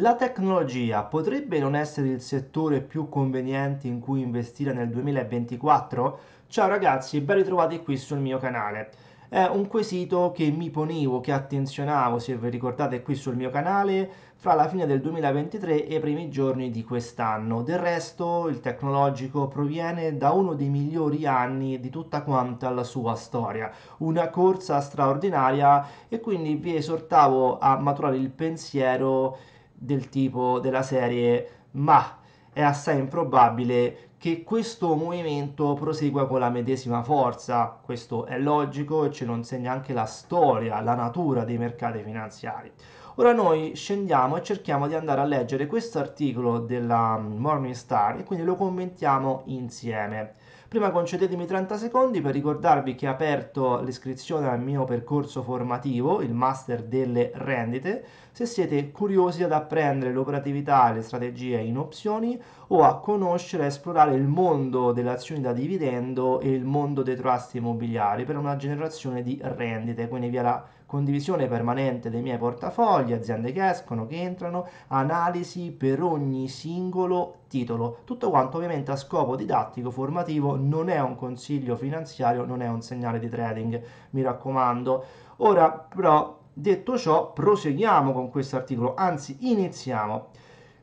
La tecnologia potrebbe non essere il settore più conveniente in cui investire nel 2024? Ciao ragazzi ben ritrovati qui sul mio canale. È un quesito che mi ponevo, che attenzionavo, se vi ricordate qui sul mio canale, fra la fine del 2023 e i primi giorni di quest'anno. Del resto il tecnologico proviene da uno dei migliori anni di tutta quanta la sua storia, una corsa straordinaria e quindi vi esortavo a maturare il pensiero del tipo della serie ma è assai improbabile che questo movimento prosegua con la medesima forza. Questo è logico e ce lo insegna anche la storia, la natura dei mercati finanziari. Ora noi scendiamo e cerchiamo di andare a leggere questo articolo della Morningstar e quindi lo commentiamo insieme. Prima concedetemi 30 secondi per ricordarvi che ho aperto l'iscrizione al mio percorso formativo, il Master delle rendite, se siete curiosi ad apprendere l'operatività e le strategie in opzioni o a conoscere e esplorare il mondo delle azioni da dividendo e il mondo dei trust immobiliari per una generazione di rendite, quindi via la condivisione permanente dei miei portafogli, aziende che escono, che entrano, analisi per ogni singolo titolo. Tutto quanto ovviamente a scopo didattico, formativo, non è un consiglio finanziario, non è un segnale di trading, mi raccomando. Ora però, detto ciò, proseguiamo con questo articolo, anzi iniziamo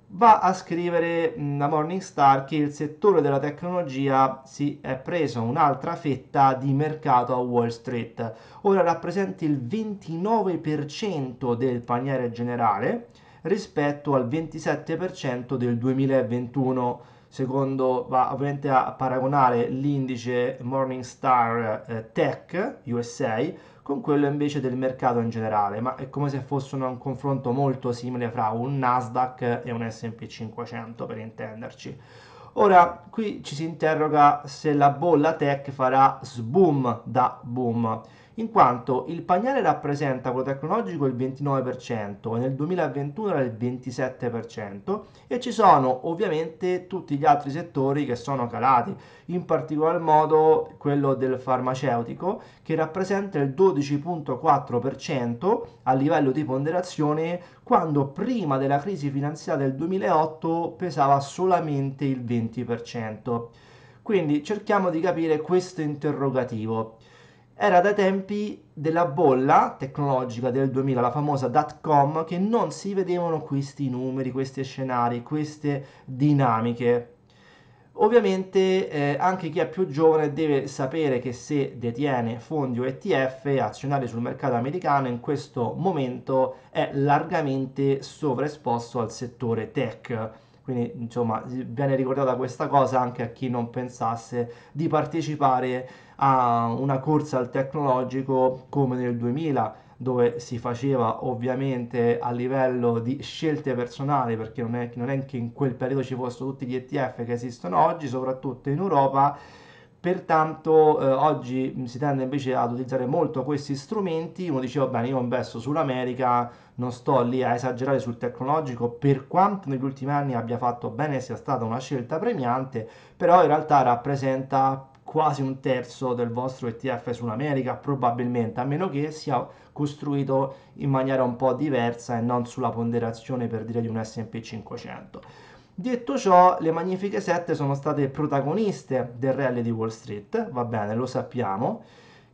va a scrivere la Morningstar che il settore della tecnologia si è preso un'altra fetta di mercato a Wall Street. Ora rappresenta il 29% del paniere generale rispetto al 27% del 2021 secondo va ovviamente a paragonare l'indice Morningstar eh, Tech USA con quello invece del mercato in generale, ma è come se fosse un confronto molto simile fra un Nasdaq e un S&P 500 per intenderci. Ora qui ci si interroga se la bolla tech farà sboom da boom in quanto il paniere rappresenta quello tecnologico il 29% e nel 2021 era il 27% e ci sono ovviamente tutti gli altri settori che sono calati, in particolar modo quello del farmaceutico che rappresenta il 12.4% a livello di ponderazione quando prima della crisi finanziaria del 2008 pesava solamente il 20%. Quindi cerchiamo di capire questo interrogativo era dai tempi della bolla tecnologica del 2000, la famosa dot-com, che non si vedevano questi numeri, questi scenari, queste dinamiche. Ovviamente eh, anche chi è più giovane deve sapere che se detiene fondi o ETF azionari sul mercato americano in questo momento è largamente sovraesposto al settore tech. Quindi insomma viene ricordata questa cosa anche a chi non pensasse di partecipare a una corsa al tecnologico come nel 2000 dove si faceva ovviamente a livello di scelte personali perché non è, non è che in quel periodo ci fossero tutti gli ETF che esistono oggi soprattutto in Europa. Pertanto eh, oggi si tende invece ad utilizzare molto questi strumenti. Uno dice va bene io investo sull'America non sto lì a esagerare sul tecnologico per quanto negli ultimi anni abbia fatto bene sia stata una scelta premiante però in realtà rappresenta quasi un terzo del vostro ETF su un'America, probabilmente, a meno che sia costruito in maniera un po' diversa e non sulla ponderazione per dire di un S&P 500. Detto ciò, le Magnifiche 7 sono state protagoniste del rally di Wall Street, va bene, lo sappiamo,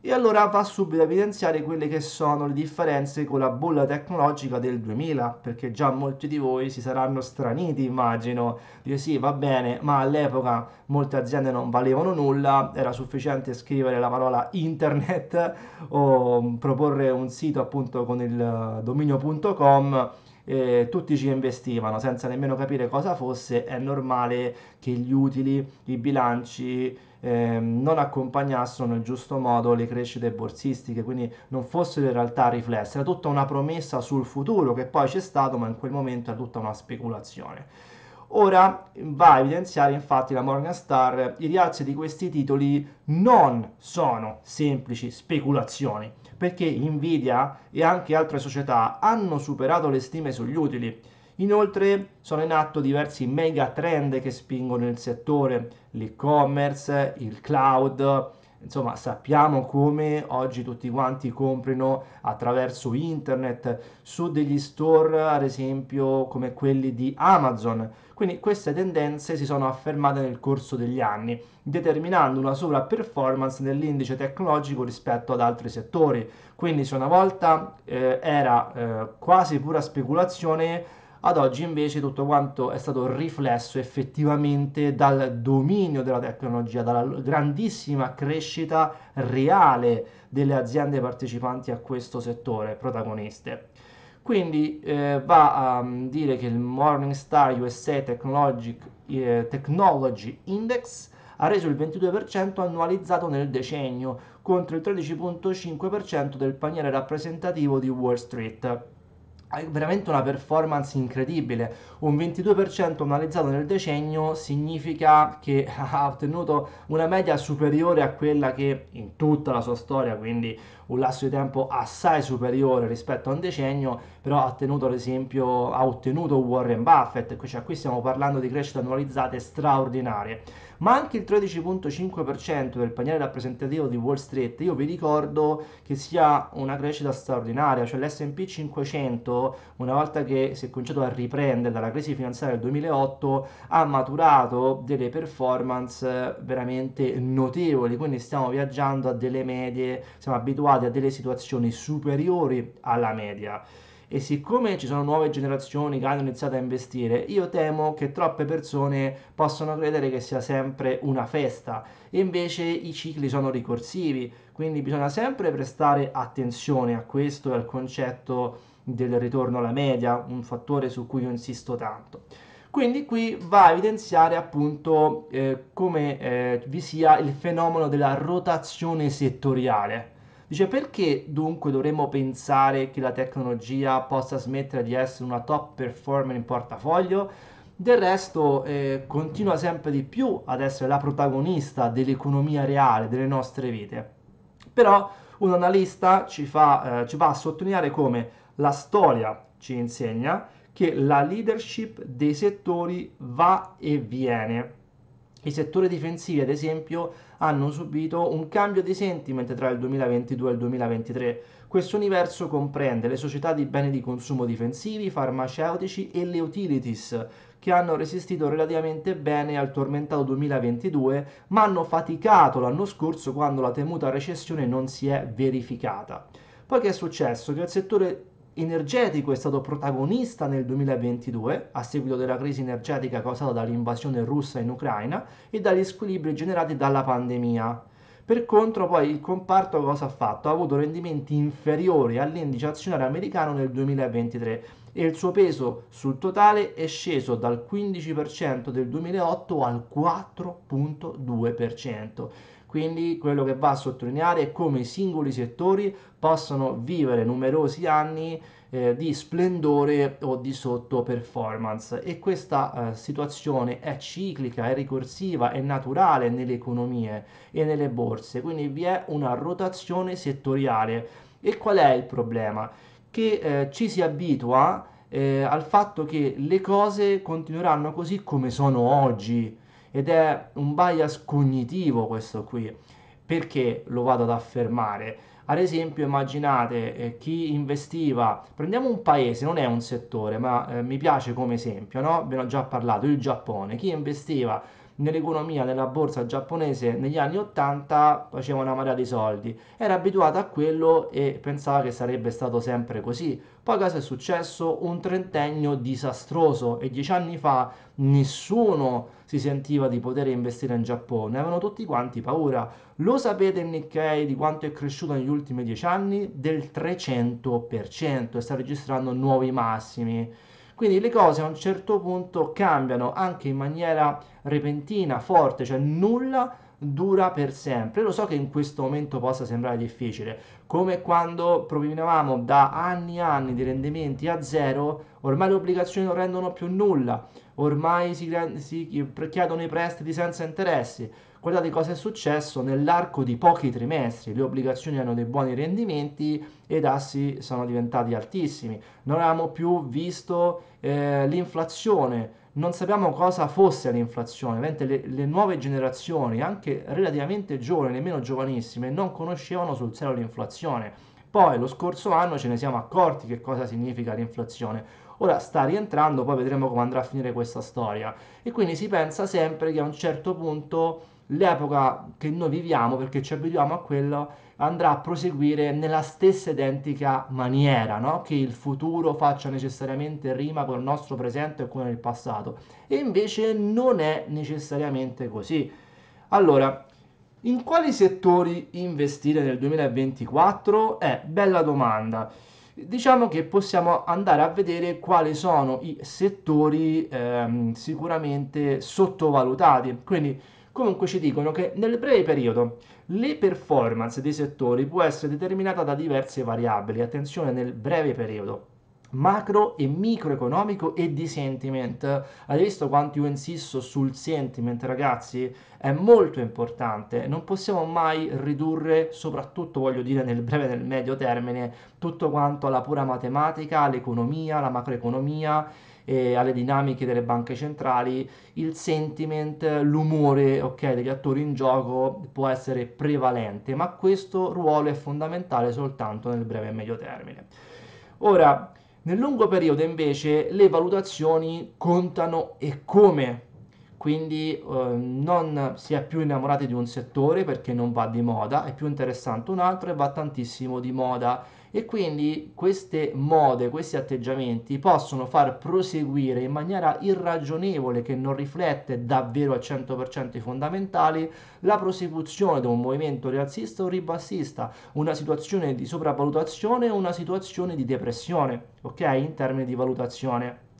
e allora va subito a evidenziare quelle che sono le differenze con la bolla tecnologica del 2000, perché già molti di voi si saranno straniti, immagino, dire sì, va bene, ma all'epoca molte aziende non valevano nulla, era sufficiente scrivere la parola internet o proporre un sito appunto con il dominio.com eh, tutti ci investivano senza nemmeno capire cosa fosse, è normale che gli utili, i bilanci eh, non accompagnassero nel giusto modo le crescite borsistiche, quindi non fossero in realtà riflesse, era tutta una promessa sul futuro che poi c'è stato, ma in quel momento era tutta una speculazione. Ora va a evidenziare infatti la Morningstar i rialzi di questi titoli non sono semplici speculazioni, perché Nvidia e anche altre società hanno superato le stime sugli utili. Inoltre sono in atto diversi mega trend che spingono il settore, l'e-commerce, il cloud, insomma sappiamo come oggi tutti quanti comprino attraverso internet su degli store ad esempio come quelli di Amazon quindi queste tendenze si sono affermate nel corso degli anni determinando una sovraperformance nell'indice tecnologico rispetto ad altri settori quindi se una volta eh, era eh, quasi pura speculazione ad oggi invece tutto quanto è stato riflesso effettivamente dal dominio della tecnologia, dalla grandissima crescita reale delle aziende partecipanti a questo settore, protagoniste. Quindi eh, va a um, dire che il Morningstar USA Technology, eh, Technology Index ha reso il 22% annualizzato nel decennio contro il 13.5% del paniere rappresentativo di Wall Street veramente una performance incredibile. Un 22% analizzato nel decennio significa che ha ottenuto una media superiore a quella che in tutta la sua storia, quindi un lasso di tempo assai superiore rispetto a un decennio, però ha ottenuto ad esempio ha ottenuto Warren Buffett, cioè qui stiamo parlando di crescite annualizzate straordinarie ma anche il 13.5% del paniere rappresentativo di Wall Street, io vi ricordo che sia una crescita straordinaria, cioè l'S&P 500, una volta che si è cominciato a riprendere dalla crisi finanziaria del 2008, ha maturato delle performance veramente notevoli, quindi stiamo viaggiando a delle medie, siamo abituati a delle situazioni superiori alla media e siccome ci sono nuove generazioni che hanno iniziato a investire, io temo che troppe persone possano credere che sia sempre una festa e invece i cicli sono ricorsivi, quindi bisogna sempre prestare attenzione a questo e al concetto del ritorno alla media, un fattore su cui io insisto tanto. Quindi qui va a evidenziare appunto eh, come eh, vi sia il fenomeno della rotazione settoriale. Dice perché dunque dovremmo pensare che la tecnologia possa smettere di essere una top performer in portafoglio? Del resto eh, continua sempre di più ad essere la protagonista dell'economia reale delle nostre vite. Però un analista ci, fa, eh, ci va a sottolineare come la storia ci insegna che la leadership dei settori va e viene i settori difensivi, ad esempio, hanno subito un cambio di sentiment tra il 2022 e il 2023. Questo universo comprende le società di beni di consumo difensivi, farmaceutici e le utilities, che hanno resistito relativamente bene al tormentato 2022, ma hanno faticato l'anno scorso quando la temuta recessione non si è verificata. Poi che è successo? Che il settore energetico è stato protagonista nel 2022 a seguito della crisi energetica causata dall'invasione russa in Ucraina e dagli squilibri generati dalla pandemia. Per contro poi il comparto cosa ha fatto? Ha avuto rendimenti inferiori all'indice azionario americano nel 2023 e il suo peso sul totale è sceso dal 15% del 2008 al 4.2%. Quindi quello che va a sottolineare è come i singoli settori possono vivere numerosi anni eh, di splendore o di sotto performance e questa eh, situazione è ciclica, è ricorsiva, è naturale nelle economie e nelle borse, quindi vi è una rotazione settoriale. E qual è il problema? Che eh, ci si abitua eh, al fatto che le cose continueranno così come sono oggi ed è un bias cognitivo questo qui. Perché lo vado ad affermare? Ad esempio, immaginate eh, chi investiva, prendiamo un paese, non è un settore, ma eh, mi piace come esempio, no? Abbiamo già parlato, il Giappone. Chi investiva nell'economia, nella borsa giapponese negli anni 80 faceva una marea di soldi, era abituato a quello e pensava che sarebbe stato sempre così. Poi cosa è successo? Un trentennio disastroso e dieci anni fa nessuno si sentiva di poter investire in Giappone, avevano tutti quanti paura. Lo sapete il Nikkei di quanto è cresciuto negli ultimi dieci anni? Del 300% e sta registrando nuovi massimi. Quindi le cose a un certo punto cambiano anche in maniera repentina, forte, cioè nulla dura per sempre. Lo so che in questo momento possa sembrare difficile, come quando provenivamo da anni e anni di rendimenti a zero, ormai le obbligazioni non rendono più nulla, ormai si, si chiedono i prestiti senza interessi. Guardate cosa è successo nell'arco di pochi trimestri, le obbligazioni hanno dei buoni rendimenti e i tassi sono diventati altissimi. Non avevamo più visto eh, l'inflazione, non sappiamo cosa fosse l'inflazione, mentre le, le, nuove generazioni, anche relativamente giovani, nemmeno giovanissime, non conoscevano sul serio l'inflazione. Poi lo scorso anno ce ne siamo accorti che cosa significa l'inflazione. Ora sta rientrando, poi vedremo come andrà a finire questa storia. E quindi si pensa sempre che a un certo punto l'epoca che noi viviamo, perché ci abituiamo a quello, andrà a proseguire nella stessa identica maniera, no? che il futuro faccia necessariamente rima con il nostro presente e con il passato. E invece non è necessariamente così. Allora, in quali settori investire nel 2024? È eh, bella domanda. Diciamo che possiamo andare a vedere quali sono i settori ehm, sicuramente sottovalutati. Quindi Comunque ci dicono che nel breve periodo le performance dei settori può essere determinata da diverse variabili, attenzione nel breve periodo macro e microeconomico e di sentiment. Avete visto quanto io insisto sul sentiment, ragazzi? È molto importante. Non possiamo mai ridurre, soprattutto voglio dire nel breve e nel medio termine, tutto quanto alla pura matematica, all'economia, alla macroeconomia eh, alle dinamiche delle banche centrali, il sentiment, l'umore okay, degli attori in gioco può essere prevalente, ma questo ruolo è fondamentale soltanto nel breve e medio termine. Ora, nel lungo periodo invece le valutazioni contano e come quindi eh, non si è più innamorati di un settore perché non va di moda, è più interessante un altro e va tantissimo di moda e quindi queste mode, questi atteggiamenti possono far proseguire in maniera irragionevole che non riflette davvero al 100% i fondamentali la prosecuzione di un movimento rialzista o ribassista, una situazione di sopravvalutazione o una situazione di depressione, ok? In termini di valutazione.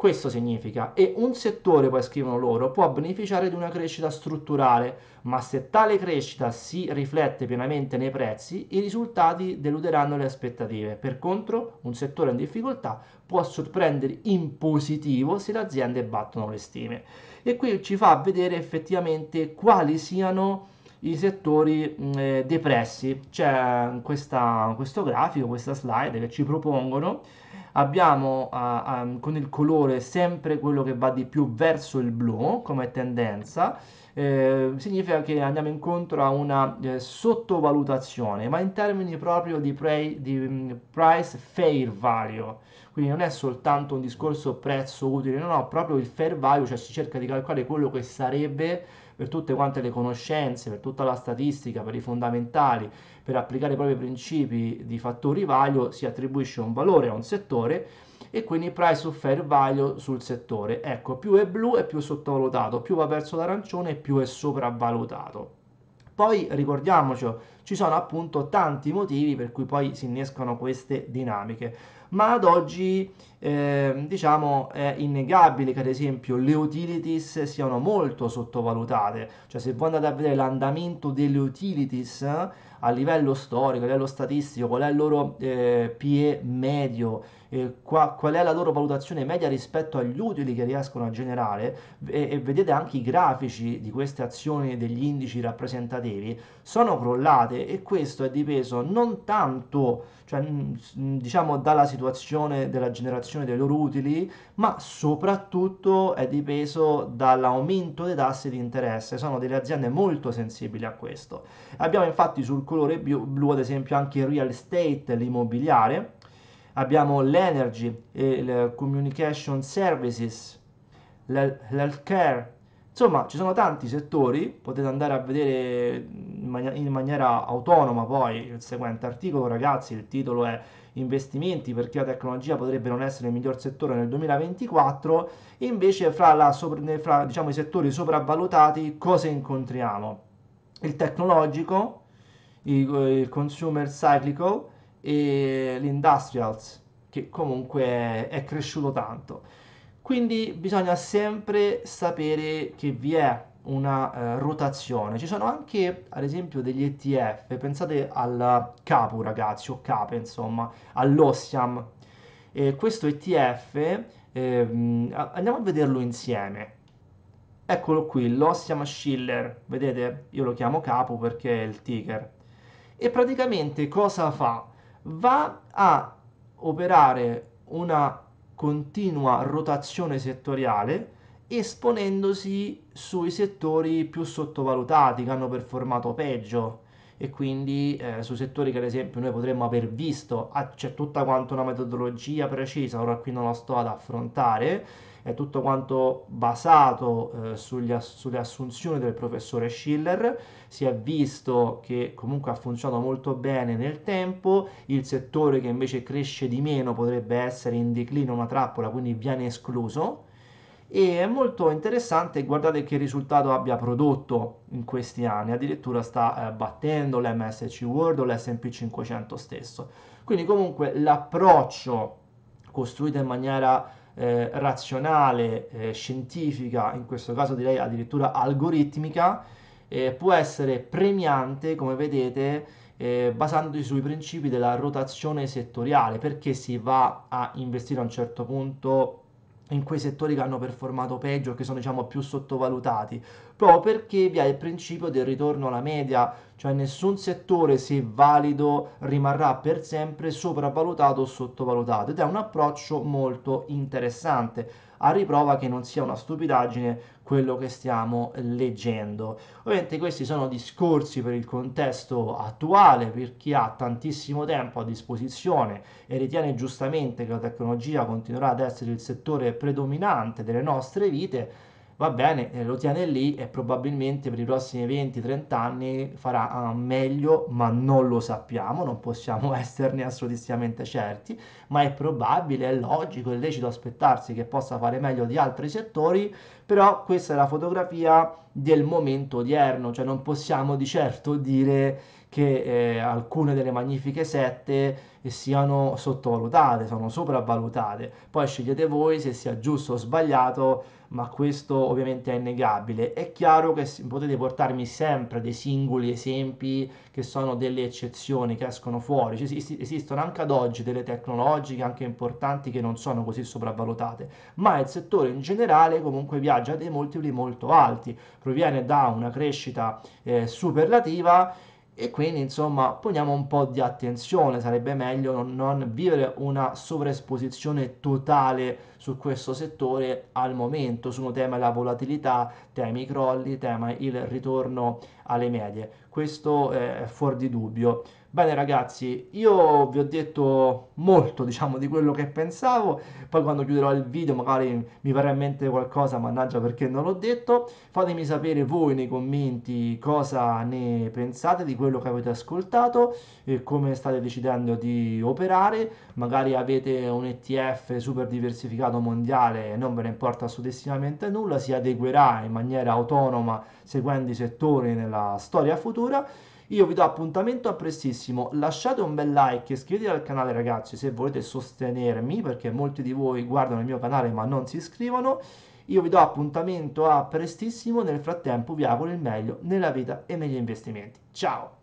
Questo significa, e un settore, poi scrivono loro, può beneficiare di una crescita strutturale, ma se tale crescita si riflette pienamente nei prezzi, i risultati deluderanno le aspettative. Per contro, un settore in difficoltà può sorprendere in positivo se le aziende battono le stime. E qui ci fa vedere effettivamente quali siano i settori eh, depressi. C'è questa, questo grafico, questa slide che ci propongono abbiamo uh, um, con il colore sempre quello che va di più verso il blu come tendenza eh, significa che andiamo incontro a una eh, sottovalutazione ma in termini proprio di, pre, di um, price fair value. Quindi non è soltanto un discorso prezzo utile no no proprio il fair value cioè si cerca di calcolare quello che sarebbe per tutte quante le conoscenze, per tutta la statistica, per i fondamentali, per applicare i propri principi di fattori value, si attribuisce un valore a un settore e quindi price of fair value sul settore. Ecco, più è blu è più sottovalutato, più va verso l'arancione più è sopravvalutato. Poi ricordiamoci, ci sono appunto tanti motivi per cui poi si innescano queste dinamiche ma ad oggi eh, diciamo è innegabile che ad esempio le utilities siano molto sottovalutate, cioè se voi andate a vedere l'andamento delle utilities a livello storico, a livello statistico, qual è il loro eh, PE medio, eh, qua, qual è la loro valutazione media rispetto agli utili che riescono a generare e, e, vedete anche i grafici di queste azioni degli indici rappresentativi sono crollate e questo è dipeso non tanto cioè, diciamo dalla situazione della generazione dei loro utili ma soprattutto è dipeso dall'aumento dei tassi di interesse. Sono delle aziende molto sensibili a questo. Abbiamo infatti sul colore blu ad esempio anche il real estate l'immobiliare. Abbiamo l'energy, il communication services, l'healthcare, insomma ci sono tanti settori, potete andare a vedere in, mani- in maniera autonoma poi il seguente articolo, ragazzi, il titolo è investimenti perché la tecnologia potrebbe non essere il miglior settore nel 2024 e invece fra, la, fra diciamo, i settori sopravvalutati cosa incontriamo? Il tecnologico, il, il consumer cyclical, e l'industrials che comunque è cresciuto tanto. Quindi bisogna sempre sapere che vi è una uh, rotazione. Ci sono anche, ad esempio, degli ETF. Pensate al Capu, ragazzi, o Cape, insomma, all'Ossiam. eh, questo ETF, ehm, andiamo a vederlo insieme. Eccolo qui, lo si chiama Schiller, vedete? Io lo chiamo capo perché è il ticker. E praticamente cosa fa? Va a operare una continua rotazione settoriale esponendosi sui settori più sottovalutati che hanno performato peggio e quindi eh, su settori che ad esempio noi potremmo aver visto, ah, c'è tutta quanto una metodologia precisa, ora qui non la sto ad affrontare, è tutto quanto basato eh, sugli, sulle assunzioni del professore Schiller, si è visto che comunque ha funzionato molto bene nel tempo, il settore che invece cresce di meno potrebbe essere in declino, una trappola, quindi viene escluso e è molto interessante guardate che risultato abbia prodotto in questi anni. Addirittura sta eh, battendo l'MSC World o l'S&P 500 stesso. Quindi comunque l'approccio costruito in maniera eh, razionale, eh, scientifica, in questo caso direi addirittura algoritmica, eh, può essere premiante, come vedete, eh, basandosi sui principi della rotazione settoriale, perché si va a investire a un certo punto in quei settori che hanno performato peggio, che sono diciamo più sottovalutati, proprio perché vi è il principio del ritorno alla media, cioè nessun settore se valido rimarrà per sempre sopravvalutato o sottovalutato ed è un approccio molto interessante a riprova che non sia una stupidaggine quello che stiamo leggendo. Ovviamente questi sono discorsi per il contesto attuale, per chi ha tantissimo tempo a disposizione e ritiene giustamente che la tecnologia continuerà ad essere il settore predominante delle nostre vite va bene, eh, lo tiene lì e probabilmente per i prossimi 20-30 anni farà uh, meglio, ma non lo sappiamo, non possiamo esserne assolutissimamente certi, ma è probabile, è logico, è lecito aspettarsi che possa fare meglio di altri settori, però questa è la fotografia del momento odierno, cioè non possiamo di certo dire che eh, alcune delle magnifiche sette siano sottovalutate, sono sopravvalutate. Poi scegliete voi se sia giusto o sbagliato, ma questo ovviamente è innegabile. È chiaro che potete portarmi sempre dei singoli esempi che sono delle eccezioni che escono fuori. Cioè, esistono anche ad oggi delle tecnologiche anche importanti che non sono così sopravvalutate, ma il settore in generale comunque viaggia a dei multipli molto alti, proviene da una crescita eh, superlativa e quindi insomma poniamo un po' di attenzione, sarebbe meglio non, vivere una sovraesposizione totale su questo settore al momento, sono tema la volatilità, tema i crolli, tema il ritorno alle medie, questo è fuori di dubbio. Bene ragazzi, io vi ho detto molto diciamo di quello che pensavo, poi quando chiuderò il video magari mi verrà in mente qualcosa, mannaggia perché non l'ho detto, fatemi sapere voi nei commenti cosa ne pensate di quello che avete ascoltato e come state decidendo di operare, magari avete un ETF super diversificato mondiale e non ve ne importa assolutissimamente nulla, si adeguerà in maniera autonoma seguendo i settori nella storia futura io vi do appuntamento a prestissimo, lasciate un bel like, iscrivetevi al canale ragazzi se volete sostenermi perché molti di voi guardano il mio canale ma non si iscrivono. Io vi do appuntamento a prestissimo, nel frattempo vi auguro il meglio nella vita e negli investimenti. Ciao!